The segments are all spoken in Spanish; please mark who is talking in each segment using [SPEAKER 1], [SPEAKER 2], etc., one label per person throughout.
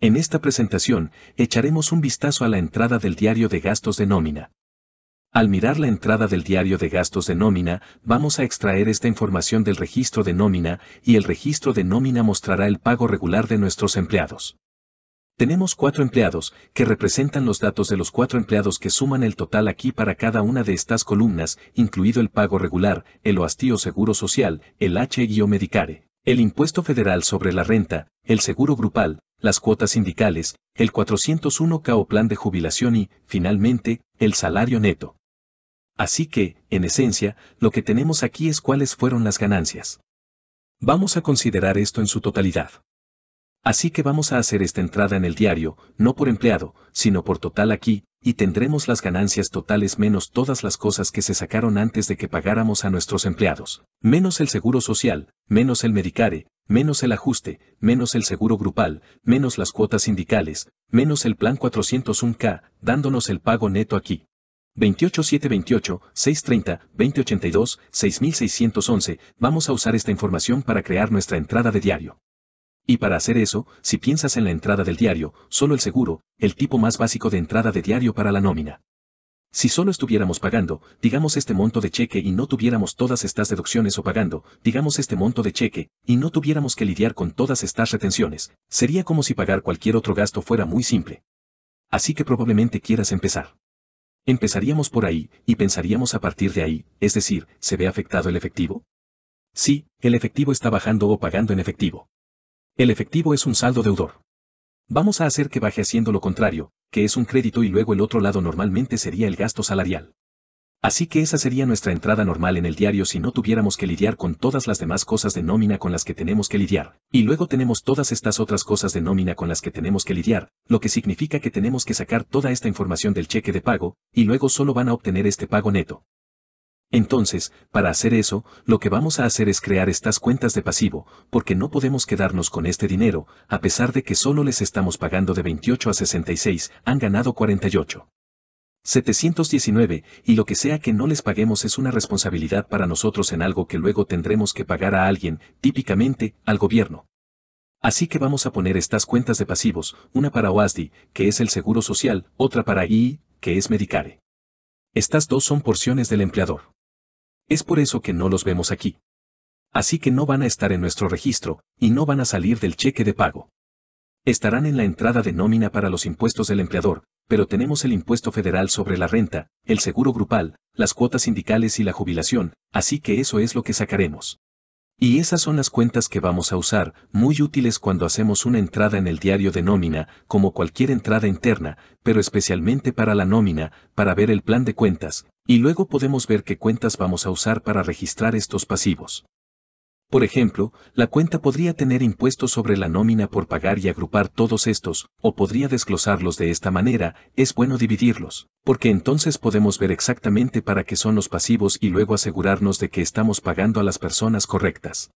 [SPEAKER 1] En esta presentación, echaremos un vistazo a la entrada del diario de gastos de nómina. Al mirar la entrada del diario de gastos de nómina, vamos a extraer esta información del registro de nómina y el registro de nómina mostrará el pago regular de nuestros empleados. Tenemos cuatro empleados, que representan los datos de los cuatro empleados que suman el total aquí para cada una de estas columnas, incluido el pago regular, el OASTI Seguro Social, el H-Medicare, el impuesto federal sobre la renta, el seguro grupal, las cuotas sindicales, el 401K o plan de jubilación y, finalmente, el salario neto. Así que, en esencia, lo que tenemos aquí es cuáles fueron las ganancias. Vamos a considerar esto en su totalidad. Así que vamos a hacer esta entrada en el diario, no por empleado, sino por total aquí, y tendremos las ganancias totales menos todas las cosas que se sacaron antes de que pagáramos a nuestros empleados, menos el seguro social, menos el Medicare, menos el ajuste, menos el seguro grupal, menos las cuotas sindicales, menos el plan 401K, dándonos el pago neto aquí. 28728, 630, 2082, 6611, vamos a usar esta información para crear nuestra entrada de diario. Y para hacer eso, si piensas en la entrada del diario, solo el seguro, el tipo más básico de entrada de diario para la nómina. Si solo estuviéramos pagando, digamos este monto de cheque y no tuviéramos todas estas deducciones o pagando, digamos este monto de cheque, y no tuviéramos que lidiar con todas estas retenciones, sería como si pagar cualquier otro gasto fuera muy simple. Así que probablemente quieras empezar. Empezaríamos por ahí, y pensaríamos a partir de ahí, es decir, ¿se ve afectado el efectivo? Sí, el efectivo está bajando o pagando en efectivo. El efectivo es un saldo deudor. Vamos a hacer que baje haciendo lo contrario, que es un crédito y luego el otro lado normalmente sería el gasto salarial. Así que esa sería nuestra entrada normal en el diario si no tuviéramos que lidiar con todas las demás cosas de nómina con las que tenemos que lidiar. Y luego tenemos todas estas otras cosas de nómina con las que tenemos que lidiar, lo que significa que tenemos que sacar toda esta información del cheque de pago, y luego solo van a obtener este pago neto. Entonces, para hacer eso, lo que vamos a hacer es crear estas cuentas de pasivo, porque no podemos quedarnos con este dinero, a pesar de que solo les estamos pagando de 28 a 66, han ganado 48. 719, y lo que sea que no les paguemos es una responsabilidad para nosotros en algo que luego tendremos que pagar a alguien, típicamente, al gobierno. Así que vamos a poner estas cuentas de pasivos, una para OASDI, que es el Seguro Social, otra para II, que es Medicare. Estas dos son porciones del empleador. Es por eso que no los vemos aquí. Así que no van a estar en nuestro registro, y no van a salir del cheque de pago. Estarán en la entrada de nómina para los impuestos del empleador, pero tenemos el impuesto federal sobre la renta, el seguro grupal, las cuotas sindicales y la jubilación, así que eso es lo que sacaremos. Y esas son las cuentas que vamos a usar, muy útiles cuando hacemos una entrada en el diario de nómina, como cualquier entrada interna, pero especialmente para la nómina, para ver el plan de cuentas, y luego podemos ver qué cuentas vamos a usar para registrar estos pasivos. Por ejemplo, la cuenta podría tener impuestos sobre la nómina por pagar y agrupar todos estos, o podría desglosarlos de esta manera, es bueno dividirlos, porque entonces podemos ver exactamente para qué son los pasivos y luego asegurarnos de que estamos pagando a las personas correctas.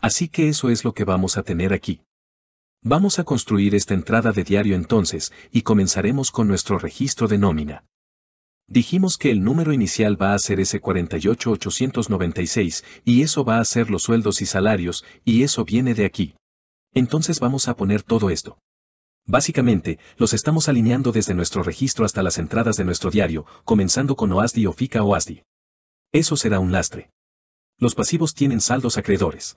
[SPEAKER 1] Así que eso es lo que vamos a tener aquí. Vamos a construir esta entrada de diario entonces, y comenzaremos con nuestro registro de nómina. Dijimos que el número inicial va a ser ese 48896, y eso va a ser los sueldos y salarios, y eso viene de aquí. Entonces vamos a poner todo esto. Básicamente, los estamos alineando desde nuestro registro hasta las entradas de nuestro diario, comenzando con OASDI o FICA OASDI. Eso será un lastre. Los pasivos tienen saldos acreedores.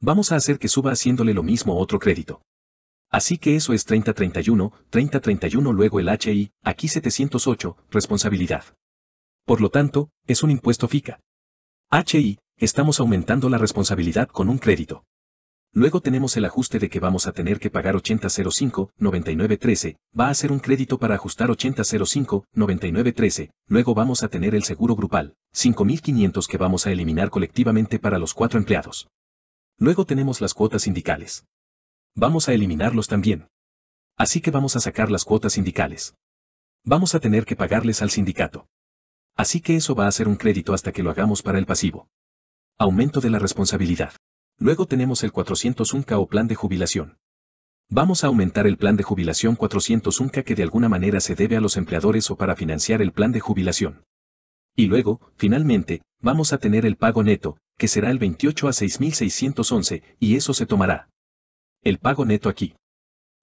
[SPEAKER 1] Vamos a hacer que suba haciéndole lo mismo otro crédito. Así que eso es 3031, 3031 luego el HI, aquí 708, responsabilidad. Por lo tanto, es un impuesto FICA. HI, estamos aumentando la responsabilidad con un crédito. Luego tenemos el ajuste de que vamos a tener que pagar 8005, 9913, va a ser un crédito para ajustar 8005, 9913, luego vamos a tener el seguro grupal, 5500 que vamos a eliminar colectivamente para los cuatro empleados. Luego tenemos las cuotas sindicales. Vamos a eliminarlos también. Así que vamos a sacar las cuotas sindicales. Vamos a tener que pagarles al sindicato. Así que eso va a ser un crédito hasta que lo hagamos para el pasivo. Aumento de la responsabilidad. Luego tenemos el 401K o plan de jubilación. Vamos a aumentar el plan de jubilación 401K que de alguna manera se debe a los empleadores o para financiar el plan de jubilación. Y luego, finalmente, vamos a tener el pago neto, que será el 28 a 6.611, y eso se tomará, el pago neto aquí.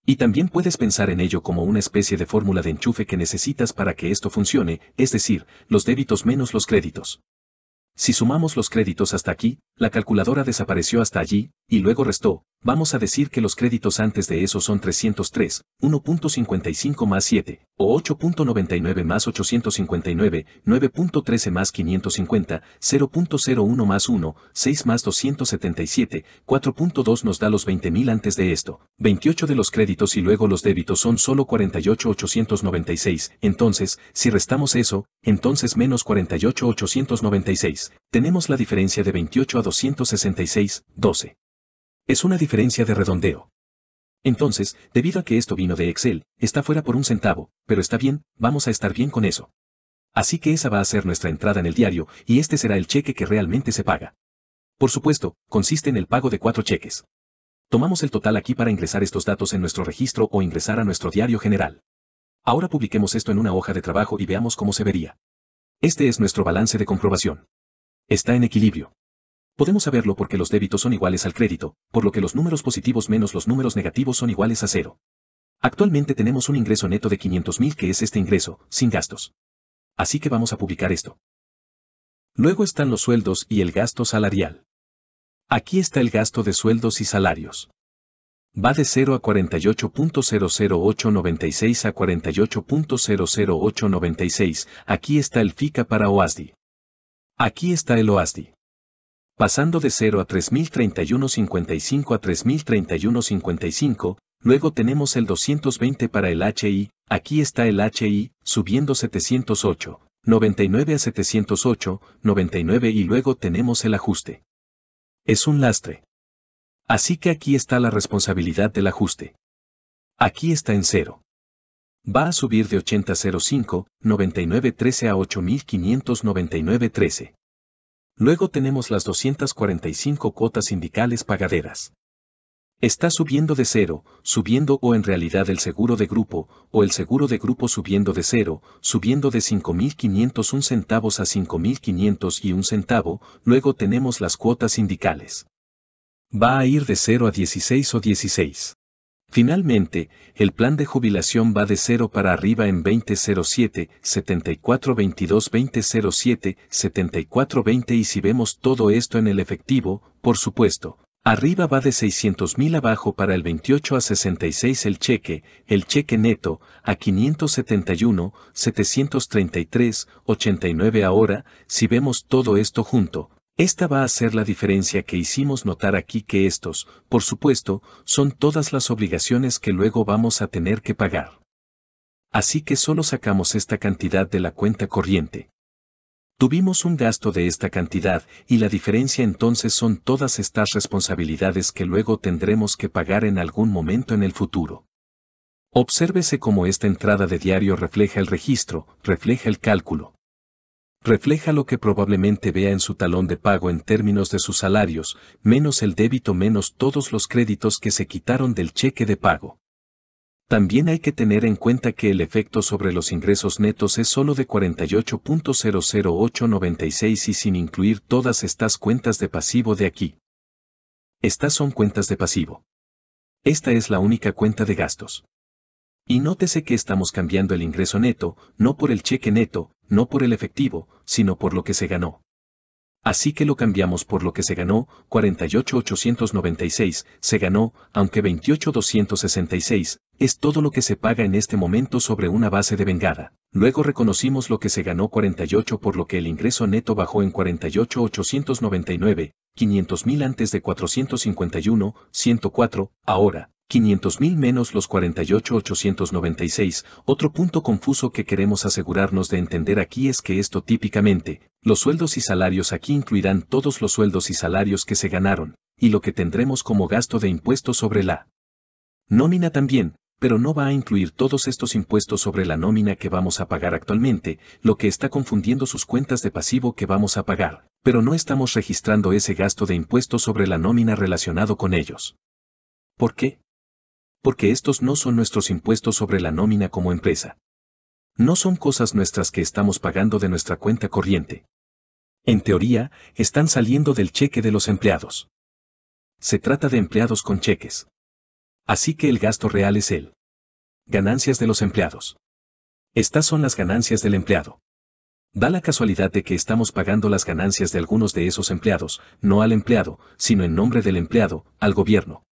[SPEAKER 1] Y también puedes pensar en ello como una especie de fórmula de enchufe que necesitas para que esto funcione, es decir, los débitos menos los créditos. Si sumamos los créditos hasta aquí, la calculadora desapareció hasta allí, y luego restó, vamos a decir que los créditos antes de eso son 303, 1.55 más 7, o 8.99 más 859, 9.13 más 550, 0.01 más 1, 6 más 277, 4.2 nos da los 20.000 antes de esto, 28 de los créditos y luego los débitos son solo 48.896, entonces, si restamos eso, entonces menos 48.896 tenemos la diferencia de 28 a 266, 12. Es una diferencia de redondeo. Entonces, debido a que esto vino de Excel, está fuera por un centavo, pero está bien, vamos a estar bien con eso. Así que esa va a ser nuestra entrada en el diario, y este será el cheque que realmente se paga. Por supuesto, consiste en el pago de cuatro cheques. Tomamos el total aquí para ingresar estos datos en nuestro registro o ingresar a nuestro diario general. Ahora publiquemos esto en una hoja de trabajo y veamos cómo se vería. Este es nuestro balance de comprobación está en equilibrio. Podemos saberlo porque los débitos son iguales al crédito, por lo que los números positivos menos los números negativos son iguales a cero. Actualmente tenemos un ingreso neto de 500.000 que es este ingreso, sin gastos. Así que vamos a publicar esto. Luego están los sueldos y el gasto salarial. Aquí está el gasto de sueldos y salarios. Va de 0 a 48.00896 a 48.00896, aquí está el FICA para OASDI. Aquí está el OASDI. Pasando de 0 a 3031.55 a 3031.55, luego tenemos el 220 para el HI, aquí está el HI, subiendo 708, 99 a 708, 99 y luego tenemos el ajuste. Es un lastre. Así que aquí está la responsabilidad del ajuste. Aquí está en cero. Va a subir de 8005, 9913 a 859913. Luego tenemos las 245 cuotas sindicales pagaderas. Está subiendo de cero, subiendo o en realidad el seguro de grupo, o el seguro de grupo subiendo de cero, subiendo de 5.501 centavos a 5.500 y un centavo, luego tenemos las cuotas sindicales. Va a ir de 0 a 16 o 16. Finalmente, el plan de jubilación va de 0 para arriba en 2007, 7422 2007, 7420 y si vemos todo esto en el efectivo, por supuesto, arriba va de 600.000 abajo para el 28 a 66 el cheque, el cheque neto, a 571, 733, 89 ahora, si vemos todo esto junto, esta va a ser la diferencia que hicimos notar aquí que estos, por supuesto, son todas las obligaciones que luego vamos a tener que pagar. Así que solo sacamos esta cantidad de la cuenta corriente. Tuvimos un gasto de esta cantidad y la diferencia entonces son todas estas responsabilidades que luego tendremos que pagar en algún momento en el futuro. Obsérvese cómo esta entrada de diario refleja el registro, refleja el cálculo refleja lo que probablemente vea en su talón de pago en términos de sus salarios, menos el débito menos todos los créditos que se quitaron del cheque de pago. También hay que tener en cuenta que el efecto sobre los ingresos netos es solo de 48.00896 y sin incluir todas estas cuentas de pasivo de aquí. Estas son cuentas de pasivo. Esta es la única cuenta de gastos. Y nótese que estamos cambiando el ingreso neto, no por el cheque neto, no por el efectivo, sino por lo que se ganó. Así que lo cambiamos por lo que se ganó, 48,896, se ganó, aunque 28,266, es todo lo que se paga en este momento sobre una base de vengada. Luego reconocimos lo que se ganó 48 por lo que el ingreso neto bajó en 48,899, 500.000 antes de 451, 104, ahora, 500.000 menos los 48.896. Otro punto confuso que queremos asegurarnos de entender aquí es que esto típicamente, los sueldos y salarios aquí incluirán todos los sueldos y salarios que se ganaron, y lo que tendremos como gasto de impuestos sobre la nómina también, pero no va a incluir todos estos impuestos sobre la nómina que vamos a pagar actualmente, lo que está confundiendo sus cuentas de pasivo que vamos a pagar, pero no estamos registrando ese gasto de impuestos sobre la nómina relacionado con ellos. ¿Por qué? Porque estos no son nuestros impuestos sobre la nómina como empresa. No son cosas nuestras que estamos pagando de nuestra cuenta corriente. En teoría, están saliendo del cheque de los empleados. Se trata de empleados con cheques. Así que el gasto real es el ganancias de los empleados. Estas son las ganancias del empleado. Da la casualidad de que estamos pagando las ganancias de algunos de esos empleados, no al empleado, sino en nombre del empleado, al gobierno.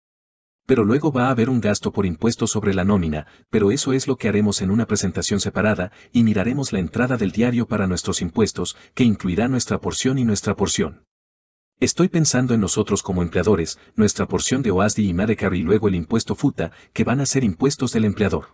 [SPEAKER 1] Pero luego va a haber un gasto por impuesto sobre la nómina, pero eso es lo que haremos en una presentación separada, y miraremos la entrada del diario para nuestros impuestos, que incluirá nuestra porción y nuestra porción. Estoy pensando en nosotros como empleadores, nuestra porción de OASDI y Medicare y luego el impuesto FUTA, que van a ser impuestos del empleador.